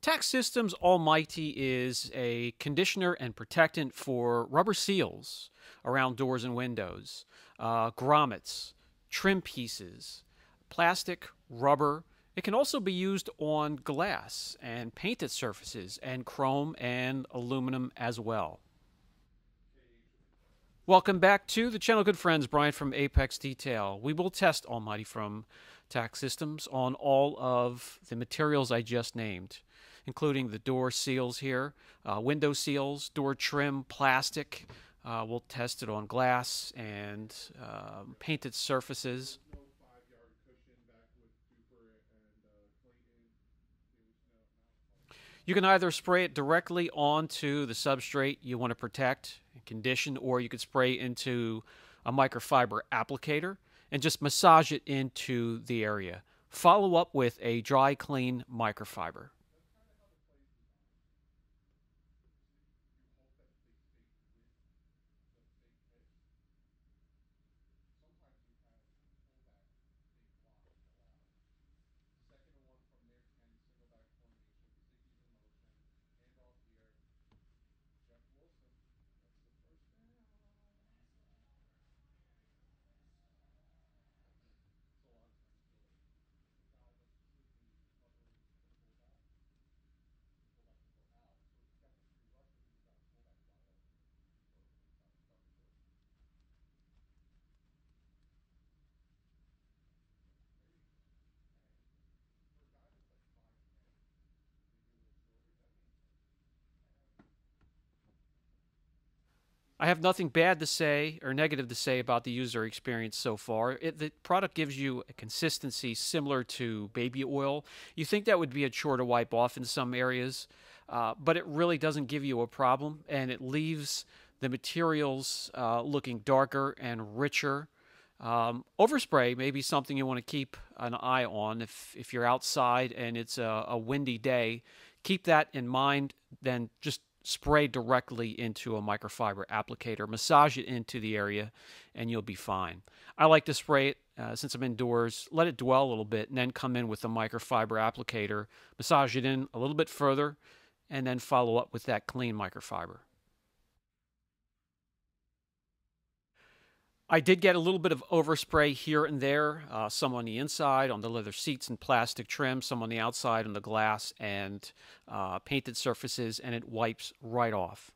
Tac Systems Almighty is a conditioner and protectant for rubber seals around doors and windows, uh, grommets, trim pieces, plastic, rubber. It can also be used on glass and painted surfaces and chrome and aluminum as well. Welcome back to the channel, good friends. Brian from Apex Detail. We will test Almighty from Tac Systems on all of the materials I just named, including the door seals here, uh, window seals, door trim, plastic. Uh, we'll test it on glass and um, painted surfaces. You can either spray it directly onto the substrate you want to protect and condition, or you could spray into a microfiber applicator and just massage it into the area. Follow up with a dry clean microfiber. I have nothing bad to say or negative to say about the user experience so far. It, the product gives you a consistency similar to baby oil. You think that would be a chore to wipe off in some areas, uh, but it really doesn't give you a problem, and it leaves the materials uh, looking darker and richer. Um, overspray may be something you want to keep an eye on if, if you're outside and it's a, a windy day. Keep that in mind. Then just spray directly into a microfiber applicator, massage it into the area, and you'll be fine. I like to spray it uh, since I'm indoors, let it dwell a little bit, and then come in with the microfiber applicator, massage it in a little bit further, and then follow up with that clean microfiber. I did get a little bit of overspray here and there, uh, some on the inside on the leather seats and plastic trim, some on the outside on the glass and uh, painted surfaces, and it wipes right off.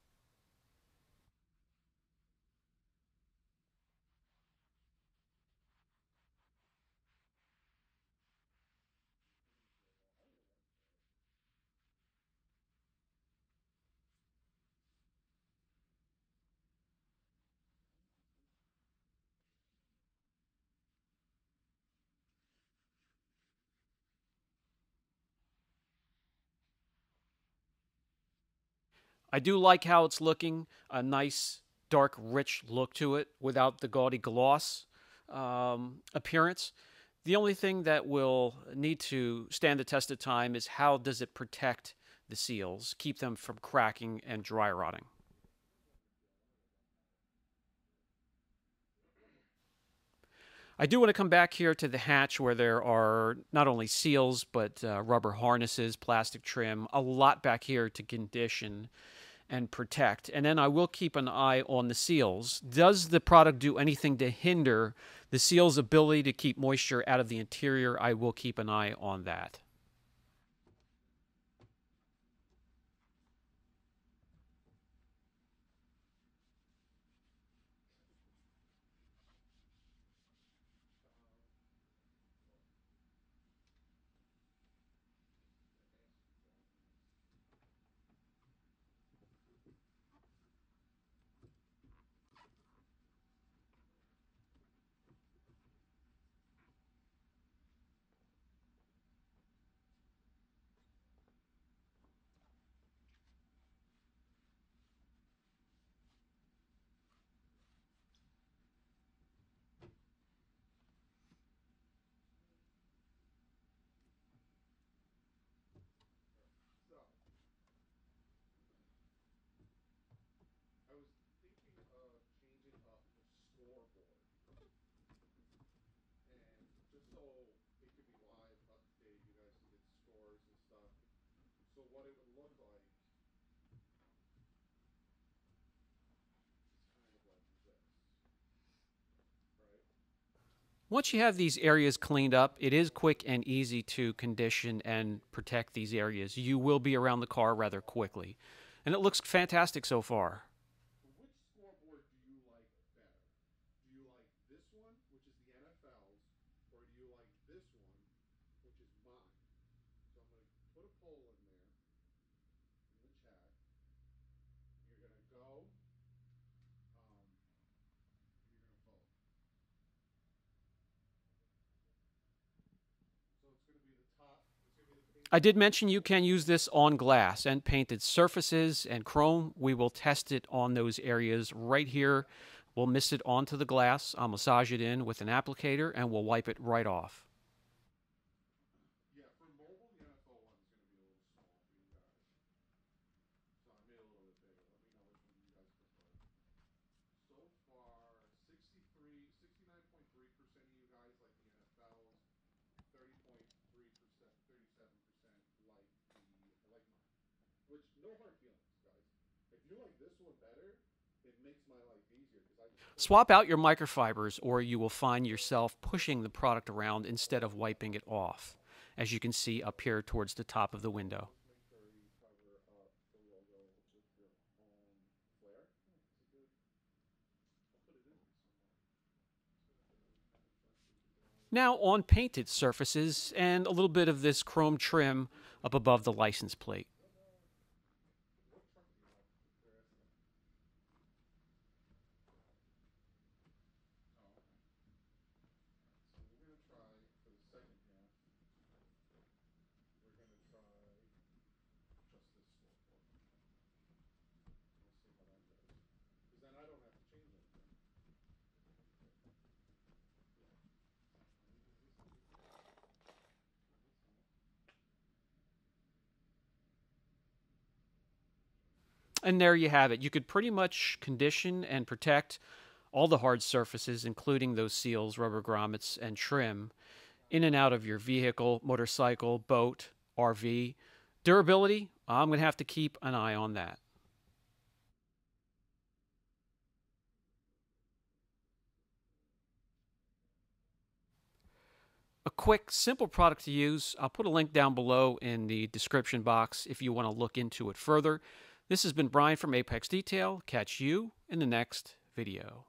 I do like how it's looking, a nice, dark, rich look to it without the gaudy gloss um, appearance. The only thing that will need to stand the test of time is how does it protect the seals, keep them from cracking and dry rotting. I do want to come back here to the hatch where there are not only seals, but uh, rubber harnesses, plastic trim, a lot back here to condition and protect. And then I will keep an eye on the seals. Does the product do anything to hinder the seal's ability to keep moisture out of the interior? I will keep an eye on that. What it would look like is kind of like this, right? Once you have these areas cleaned up, it is quick and easy to condition and protect these areas. You will be around the car rather quickly. And it looks fantastic so far. Which scoreboard do you like better? Do you like this one, which is the NFL's, or do you like this one, which is mine? So I'm going to put a poll in the chat. You're going to go. Um, you're going to vote. So it's going to be the top. It's going to be the page. I did mention you can use this on glass and painted surfaces and chrome. We will test it on those areas right here. We'll mist it onto the glass. I'll massage it in with an applicator and we'll wipe it right off. Yeah, for mobile, the NFL one is going to be a little small for you guys. So I made it a little bit bigger. Let me know which one you guys prefer. So far, 63, 69.3% of you guys like the NFL's, 30.3%, 37% like the like mine. Which no hard feelings, guys. If you like this one better, it makes my life easier I Swap out your microfibers or you will find yourself pushing the product around instead of wiping it off, as you can see up here towards the top of the window. Now on painted surfaces and a little bit of this chrome trim up above the license plate. What truck do you have? They're asking. Oh, okay. So we're gonna try for the second half. We're gonna try just this scoreboard. We'll see how that goes. Cause then I don't have to change anything. And there you have it. You could pretty much condition and protect all the hard surfaces, including those seals, rubber grommets, and trim, in and out of your vehicle, motorcycle, boat, RV. Durability, I'm going to have to keep an eye on that. A quick, simple product to use. I'll put a link down below in the description box if you want to look into it further. This has been Brian from Apex Detail. Catch you in the next video.